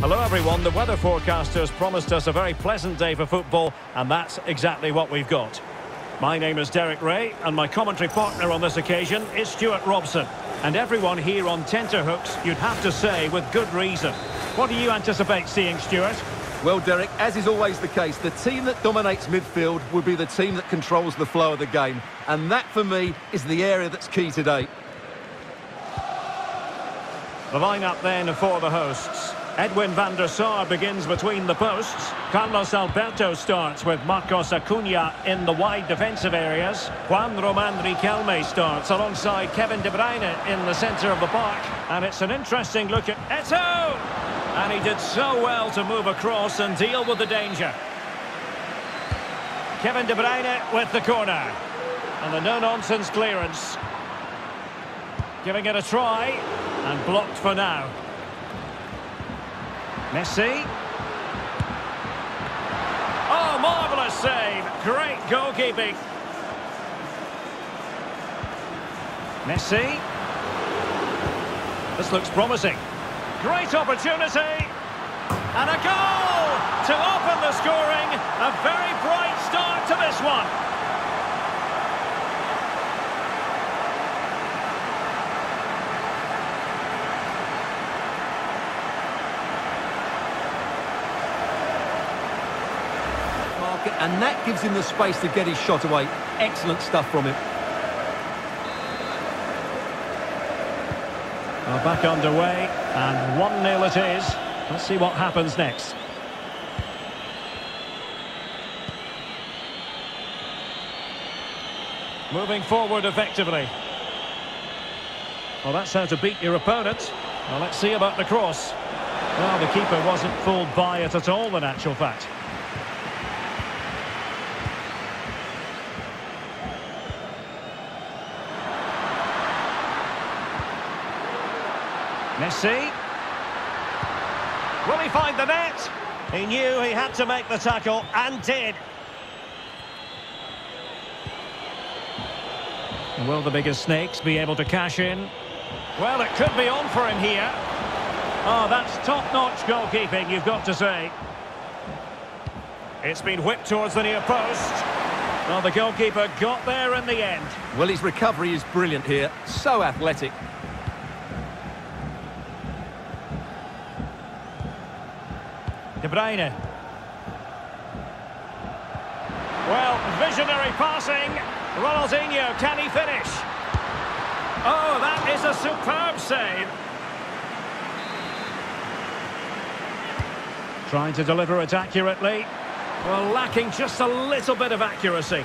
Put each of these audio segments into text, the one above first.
Hello everyone, the weather forecasters promised us a very pleasant day for football and that's exactly what we've got. My name is Derek Rae and my commentary partner on this occasion is Stuart Robson. And everyone here on tenterhooks, you'd have to say, with good reason. What do you anticipate seeing, Stuart? Well, Derek, as is always the case, the team that dominates midfield will be the team that controls the flow of the game. And that, for me, is the area that's key today. The line-up then for the hosts. Edwin van der Sar begins between the posts. Carlos Alberto starts with Marcos Acuna in the wide defensive areas. Juan Roman Riquelme starts alongside Kevin De Bruyne in the centre of the park. And it's an interesting look at Eto'o! And he did so well to move across and deal with the danger. Kevin De Bruyne with the corner. And the no-nonsense clearance. Giving it a try. And blocked for now. Messi. Oh, marvellous save. Great goalkeeping. Messi. This looks promising. Great opportunity. And a goal to open the scoring. A very bright start to this one. And that gives him the space to get his shot away. Excellent stuff from him. Back underway, and 1-0 it is. Let's see what happens next. Moving forward effectively. Well, that's how to beat your opponent. Well, let's see about the cross. Well, the keeper wasn't fooled by it at all, in actual fact. Messi. Will he find the net? He knew he had to make the tackle, and did. Will the biggest snakes be able to cash in? Well, it could be on for him here. Oh, that's top-notch goalkeeping, you've got to say. It's been whipped towards the near post. Well, the goalkeeper got there in the end. Well, his recovery is brilliant here. So athletic. De Bruyne. Well, visionary passing. Ronaldinho, can he finish? Oh, that is a superb save. Trying to deliver it accurately. Well, lacking just a little bit of accuracy.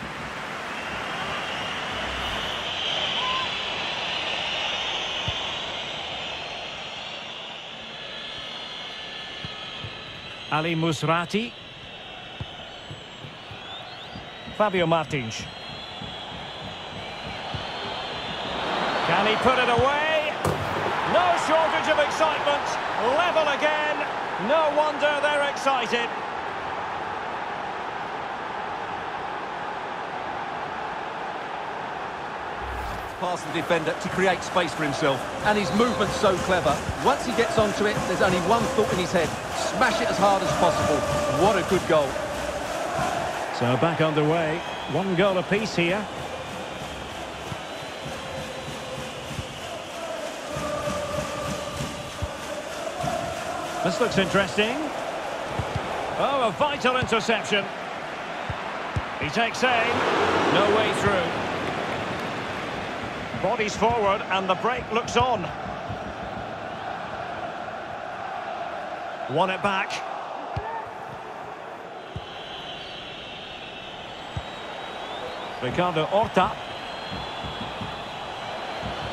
Ali Musrati. Fabio Martins. Can he put it away? No shortage of excitement. Level again. No wonder they're excited. Past the defender to create space for himself. And his movement's so clever. Once he gets onto it, there's only one thought in his head. Smash it as hard as possible. What a good goal. So back underway. One goal apiece here. This looks interesting. Oh, a vital interception. He takes aim. No way through. Bodies forward and the break looks on. Won it back. Ricardo Horta.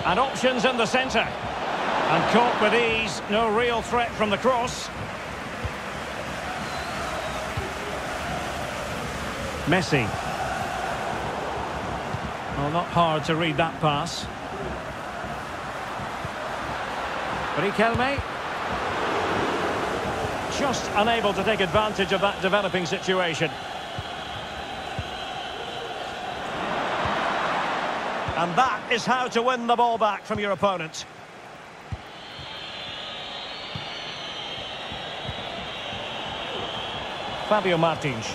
And options in the centre. And caught with ease. No real threat from the cross. Messi. Well, not hard to read that pass. Riquelme. Just unable to take advantage of that developing situation. And that is how to win the ball back from your opponent. Fabio Martins.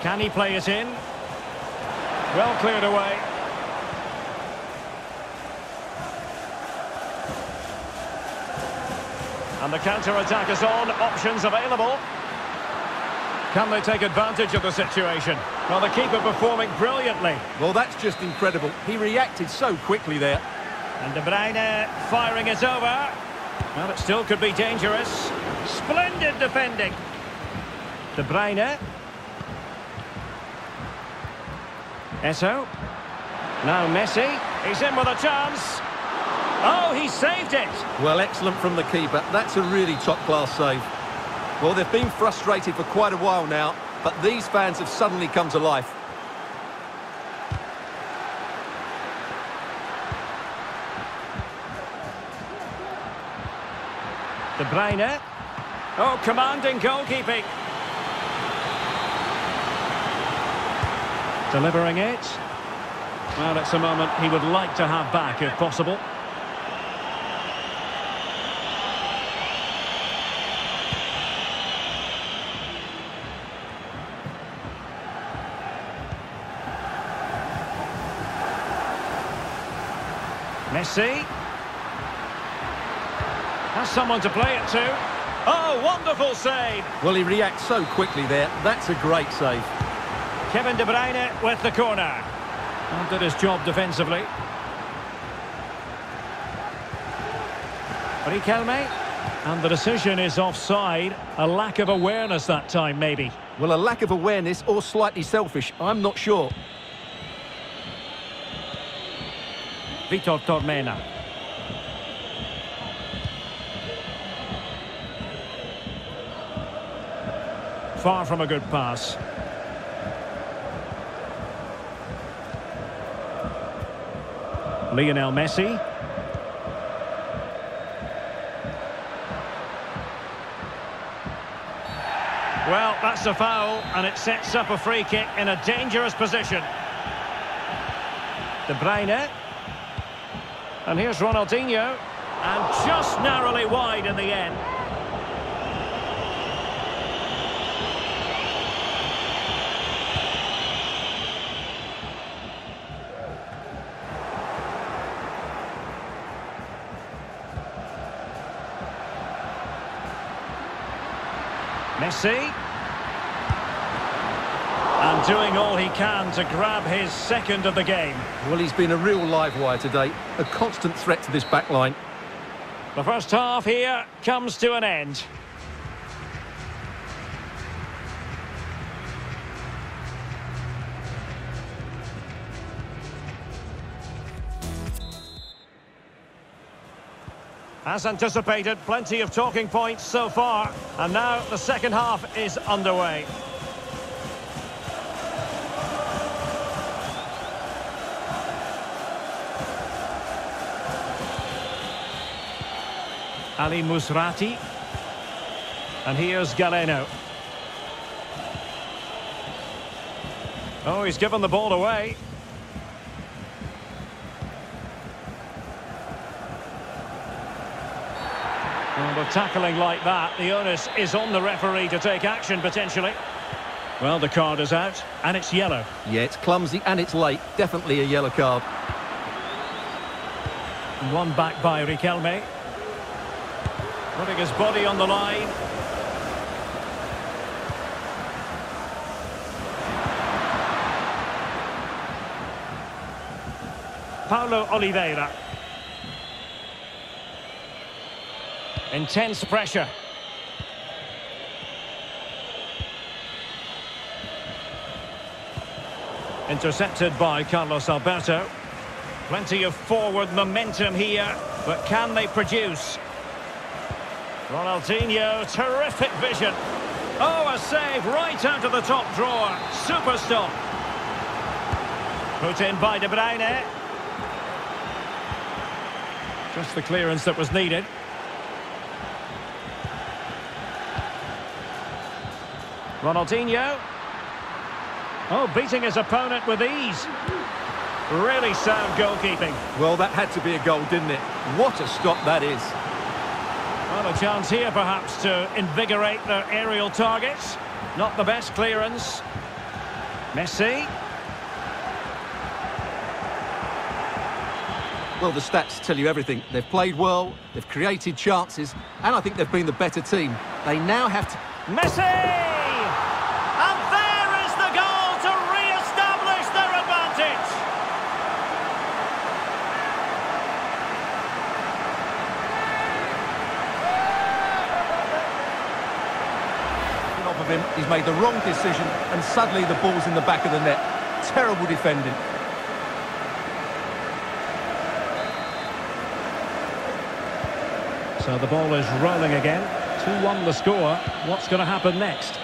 Can he play it in? Well cleared away. And the counter-attack is on. Options available. Can they take advantage of the situation? Well, the keeper performing brilliantly. Well, that's just incredible. He reacted so quickly there. And De Bruyne firing it over. Well, it still could be dangerous. Splendid defending. De Bruyne. Esso. Now Messi. He's in with a chance. Oh, he saved it. Well, excellent from the keeper. That's a really top-class save. Well, they've been frustrated for quite a while now, but these fans have suddenly come to life. De Bruyne. Oh, commanding goalkeeping. Delivering it. Well, it's a moment he would like to have back if possible. Messi. Has someone to play it to. Oh, wonderful save. Well, he reacts so quickly there. That's a great save. Kevin De Bruyne with the corner. And did his job defensively. Riquelme. And the decision is offside. A lack of awareness that time, maybe. Well, a lack of awareness or slightly selfish. I'm not sure. Vitor Tormena. Far from a good pass. Lionel Messi. Well, that's a foul, and it sets up a free kick in a dangerous position. De Bruyne. And here's Ronaldinho. And just narrowly wide in the end. Messi. And doing all he can to grab his second of the game. Well, he's been a real live wire today. A constant threat to this back line. The first half here comes to an end. As anticipated, plenty of talking points so far. And now the second half is underway. Ali Musrati. And here's Galeno. Oh, he's given the ball away. And with tackling like that, the onus is on the referee to take action, potentially. Well, the card is out, and it's yellow. Yeah, it's clumsy and it's late. Definitely a yellow card. One back by Riquelme. Putting his body on the line. Paulo Oliveira. Intense pressure. Intercepted by Carlos Alberto. Plenty of forward momentum here, but can they produce? Ronaldinho, terrific vision. Oh, a save right out of the top drawer. Super stop. Put in by De Bruyne. Just the clearance that was needed. Ronaldinho. Oh, beating his opponent with ease. Really sound goalkeeping. Well, that had to be a goal, didn't it? What a stop that is. Well, a chance here perhaps to invigorate their aerial targets. Not the best clearance. Messi. Well, the stats tell you everything. They've played well, they've created chances, and I think they've been the better team. They now have to... Messi! And there is the goal to re-establish their advantage. Off of him, he's made the wrong decision, and suddenly the ball's in the back of the net. Terrible defending. So the ball is rolling again. 2-1 the score. What's going to happen next?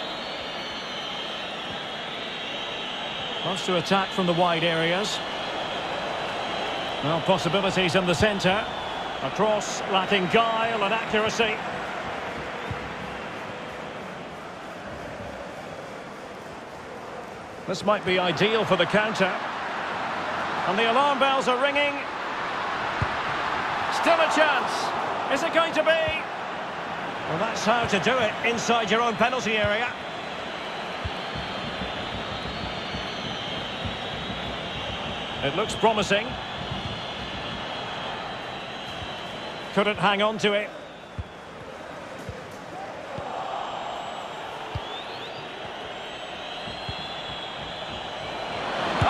Wants to attack from the wide areas. Well, possibilities in the centre. A cross lacking guile and accuracy. This might be ideal for the counter. And the alarm bells are ringing. Still a chance. Is it going to be? Well, that's how to do it inside your own penalty area. It looks promising. Couldn't hang on to it.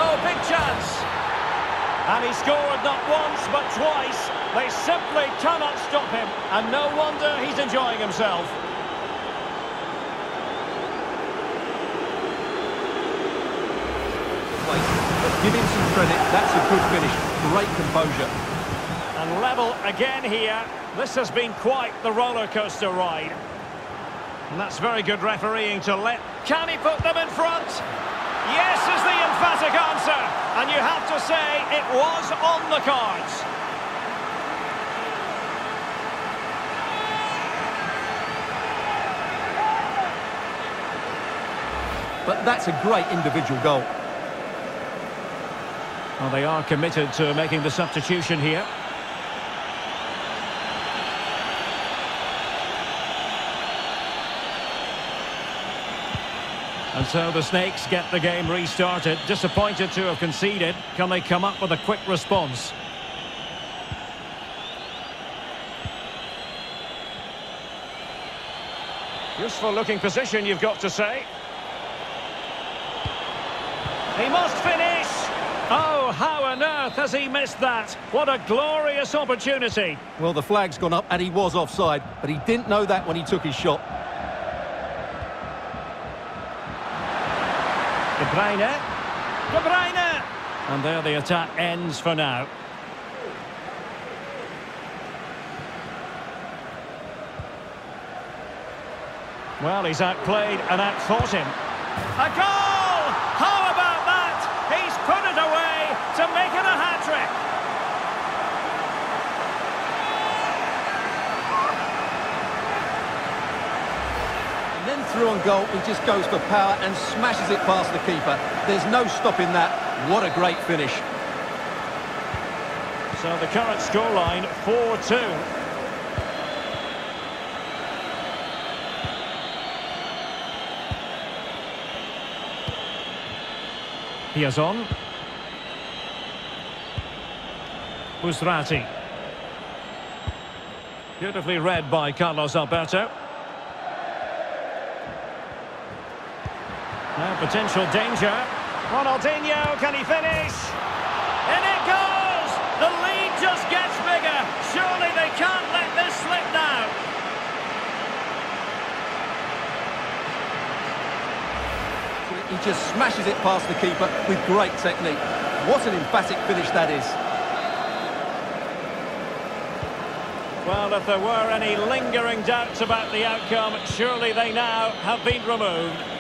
Oh, big chance. And he scored not once, but twice. They simply cannot stop him. And no wonder he's enjoying himself. But give him some credit. That's a good finish. Great composure. And level again here. This has been quite the roller coaster ride. And that's very good refereeing to let... Can he put them in front? Yes is the emphatic answer. And you have to say it was on the cards. But that's a great individual goal. Well, they are committed to making the substitution here. And so the Snakes get the game restarted. Disappointed to have conceded. Can they come up with a quick response? Useful looking position, you've got to say. He must finish! Oh, how on earth has he missed that? What a glorious opportunity. Well, the flag's gone up and he was offside, but he didn't know that when he took his shot. De Bruyne. De Bruyne! And there the attack ends for now. Well, he's outplayed and outthought him. A goal! How about that? He's put it away to make it a hat-trick. And then through on goal, he just goes for power and smashes it past the keeper. There's no stopping that. What a great finish. So the current scoreline, 4-2. Piazon. Musrati. Beautifully read by Carlos Alberto. Now potential danger. Ronaldinho, can he finish? In it goes! The lead just gets bigger. Surely they can't let this slip now. He just smashes it past the keeper with great technique. What an emphatic finish that is. Well, if there were any lingering doubts about the outcome, surely they now have been removed.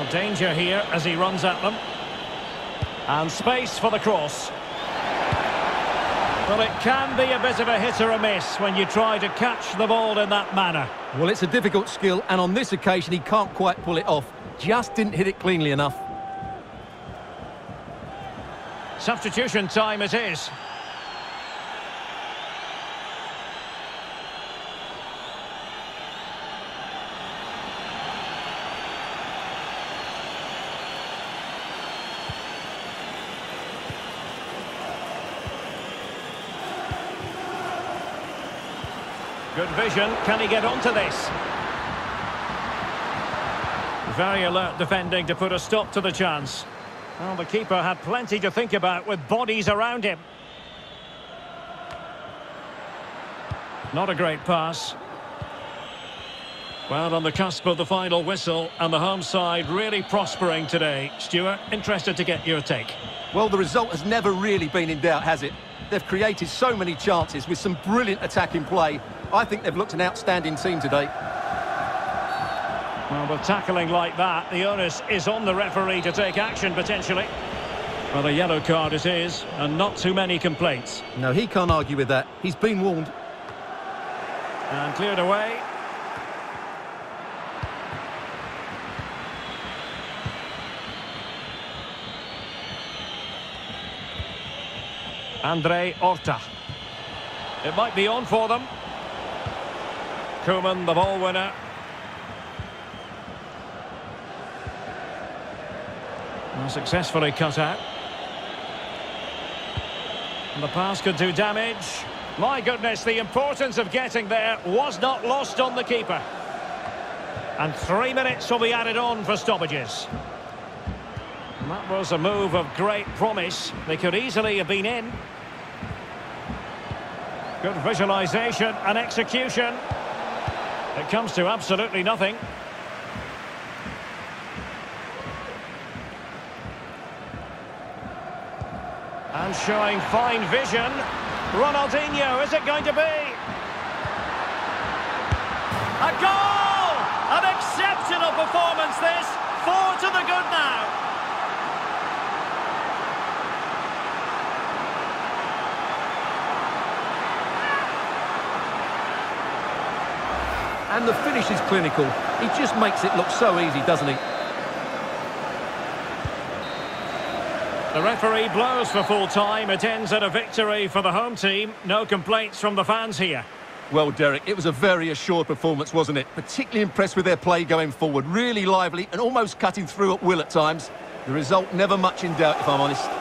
Well, danger here as he runs at them. And space for the cross. Well, it can be a bit of a hit or a miss when you try to catch the ball in that manner. Well, it's a difficult skill, and on this occasion, he can't quite pull it off. Just didn't hit it cleanly enough. Substitution time it is. Good vision. Can he get onto this? Very alert defending to put a stop to the chance. Well, the keeper had plenty to think about with bodies around him. Not a great pass. Well, on the cusp of the final whistle, and the home side really prospering today. Stuart, interested to get your take. Well, the result has never really been in doubt, has it? They've created so many chances with some brilliant attacking play. I think they've looked an outstanding team today. Well, with tackling like that, the onus is on the referee to take action, potentially. Well, a yellow card it is, and not too many complaints. No, he can't argue with that. He's been warned. And cleared away. Andre Horta. It might be on for them. Koeman, the ball winner. Well, successfully cut out. And the pass could do damage. My goodness, the importance of getting there was not lost on the keeper. And three minutes will be added on for stoppages. And that was a move of great promise. They could easily have been in. Good visualisation and execution. It comes to absolutely nothing. And showing fine vision. Ronaldinho, is it going to be? A goal! An exceptional performance this. Four to the good now. And the finish is clinical. He just makes it look so easy, doesn't he? The referee blows for full time. It ends at a victory for the home team. No complaints from the fans here. Well, Derek, it was a very assured performance, wasn't it? Particularly impressed with their play going forward. Really lively and almost cutting through at will at times. The result never much in doubt, if I'm honest.